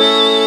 Música